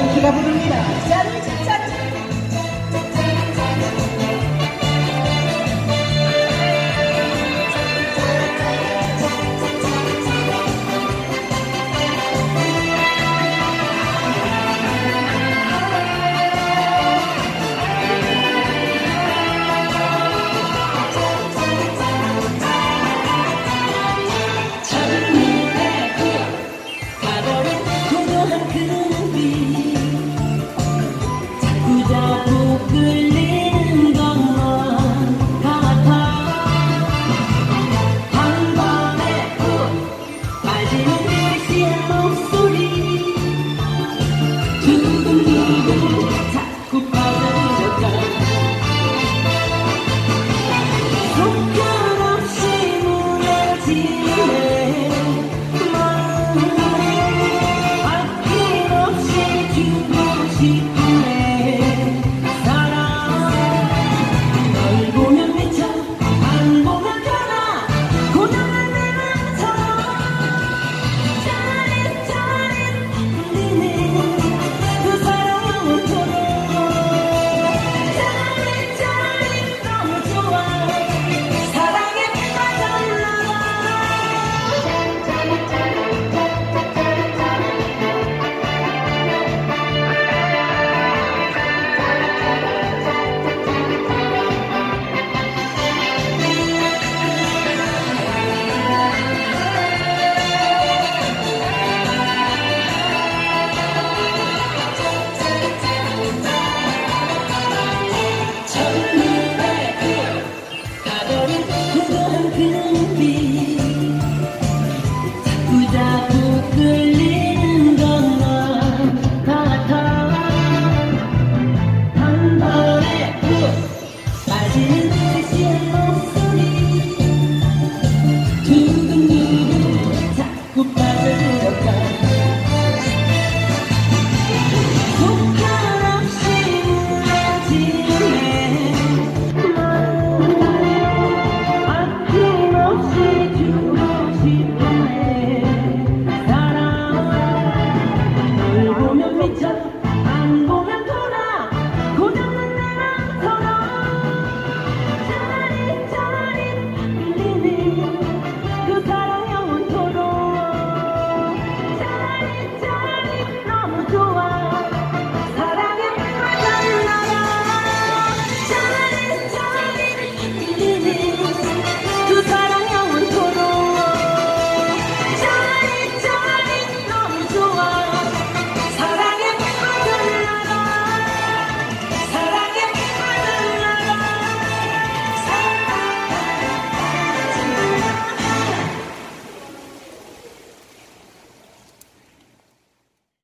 복희가 부릅니다. Thank I cannot you.